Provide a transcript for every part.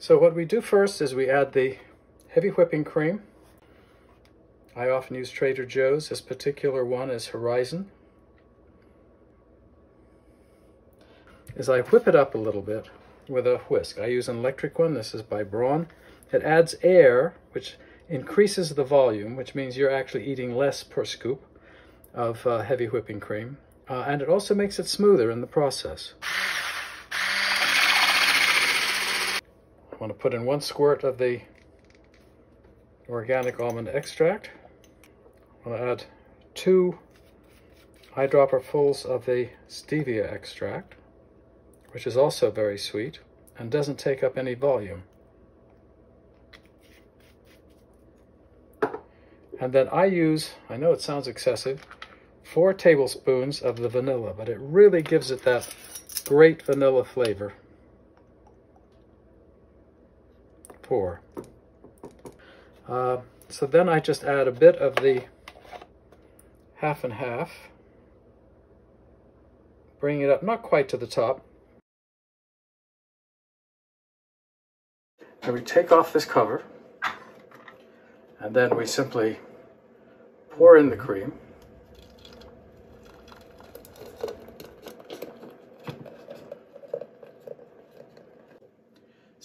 So what we do first is we add the heavy whipping cream. I often use Trader Joe's. This particular one is Horizon. As I whip it up a little bit with a whisk, I use an electric one. This is by Braun. It adds air, which increases the volume, which means you're actually eating less per scoop of uh, heavy whipping cream. Uh, and it also makes it smoother in the process. I want to put in one squirt of the organic almond extract. I want to add two eyedropperfuls of the stevia extract, which is also very sweet and doesn't take up any volume. And then I use, I know it sounds excessive, four tablespoons of the vanilla, but it really gives it that great vanilla flavor. Four. Uh, so then I just add a bit of the half and half. Bring it up, not quite to the top. And we take off this cover. And then we simply pour in the cream.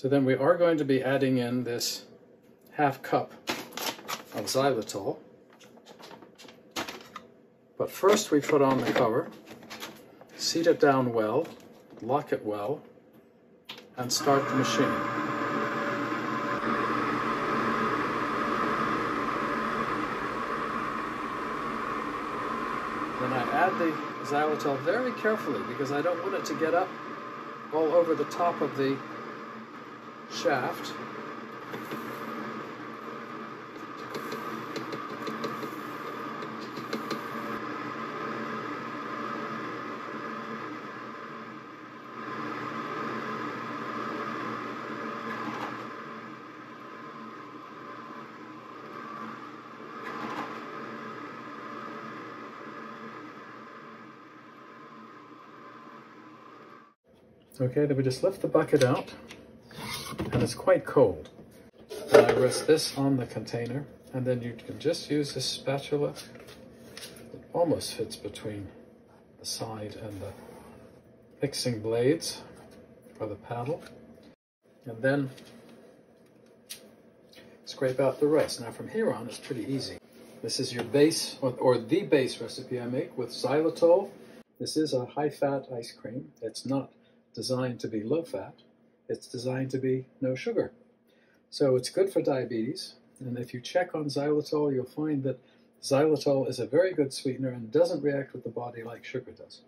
So then we are going to be adding in this half cup of xylitol. But first we put on the cover, seat it down well, lock it well, and start the machine. Then I add the xylitol very carefully because I don't want it to get up all over the top of the shaft. Okay, then we just lift the bucket out, and it's quite cold. And I rest this on the container, and then you can just use this spatula. It almost fits between the side and the mixing blades for the paddle. And then scrape out the rest. Now from here on, it's pretty easy. This is your base, or, or the base recipe I make with xylitol. This is a high-fat ice cream. It's not designed to be low fat. It's designed to be no sugar. So it's good for diabetes. And if you check on xylitol, you'll find that xylitol is a very good sweetener and doesn't react with the body like sugar does.